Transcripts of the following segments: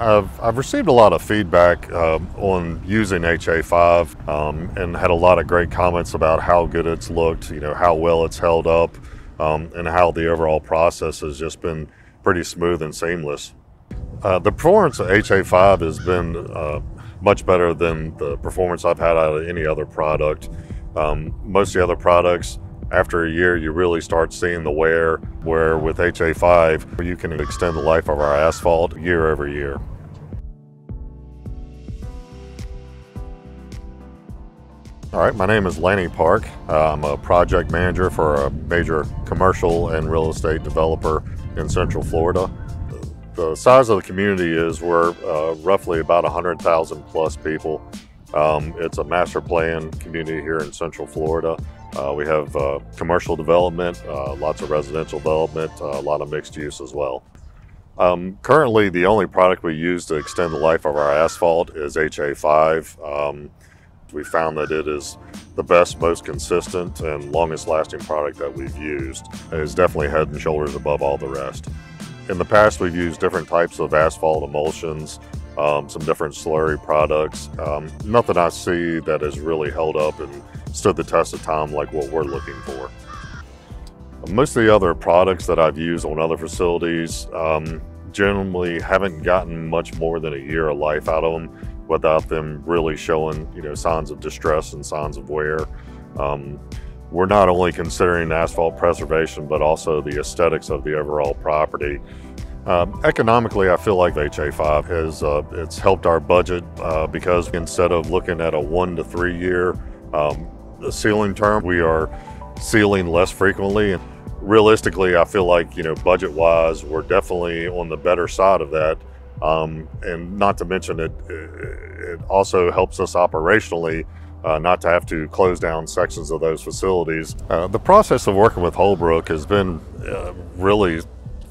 I've, I've received a lot of feedback uh, on using HA5 um, and had a lot of great comments about how good it's looked, you know, how well it's held up, um, and how the overall process has just been pretty smooth and seamless. Uh, the performance of HA5 has been uh, much better than the performance I've had out of any other product. Um, most of the other products, after a year, you really start seeing the wear, where with HA5, you can extend the life of our asphalt year over year. All right, my name is Lanny Park. I'm a project manager for a major commercial and real estate developer in Central Florida. The size of the community is we're uh, roughly about 100,000 plus people. Um, it's a master plan community here in Central Florida. Uh, we have uh, commercial development, uh, lots of residential development, uh, a lot of mixed use as well. Um, currently, the only product we use to extend the life of our asphalt is HA5. Um, we found that it is the best, most consistent, and longest lasting product that we've used. It is definitely head and shoulders above all the rest. In the past, we've used different types of asphalt emulsions, um, some different slurry products. Um, nothing I see that has really held up and stood the test of time like what we're looking for. Most of the other products that I've used on other facilities um, generally haven't gotten much more than a year of life out of them without them really showing you know signs of distress and signs of wear. Um, we're not only considering asphalt preservation, but also the aesthetics of the overall property. Um, economically, I feel like HA5 has uh, it's helped our budget uh, because instead of looking at a one to three year um, sealing term, we are sealing less frequently. And realistically, I feel like you know budget wise, we're definitely on the better side of that. Um, and not to mention it, it also helps us operationally uh, not to have to close down sections of those facilities. Uh, the process of working with Holbrook has been uh, really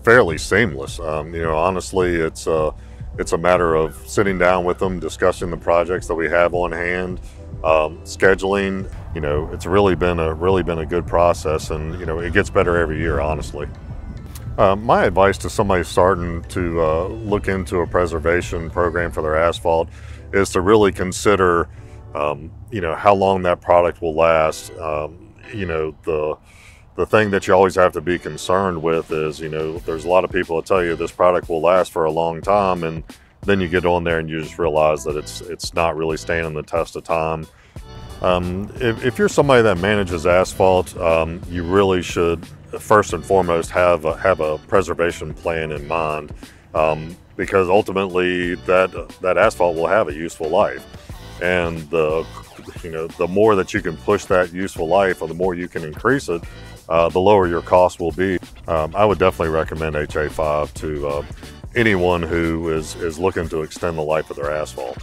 fairly seamless. Um, you know, honestly, it's uh, it's a matter of sitting down with them, discussing the projects that we have on hand, um, scheduling. You know, it's really been a really been a good process, and you know, it gets better every year, honestly. Uh, my advice to somebody starting to uh, look into a preservation program for their asphalt is to really consider um, you know how long that product will last. Um, you know the the thing that you always have to be concerned with is you know there's a lot of people that tell you this product will last for a long time, and then you get on there and you just realize that it's it's not really standing the test of time. Um, if, if, you're somebody that manages asphalt, um, you really should first and foremost have a, have a preservation plan in mind, um, because ultimately that that asphalt will have a useful life and the you know the more that you can push that useful life or the more you can increase it uh, the lower your cost will be. Um, i would definitely recommend ha5 to uh, anyone who is is looking to extend the life of their asphalt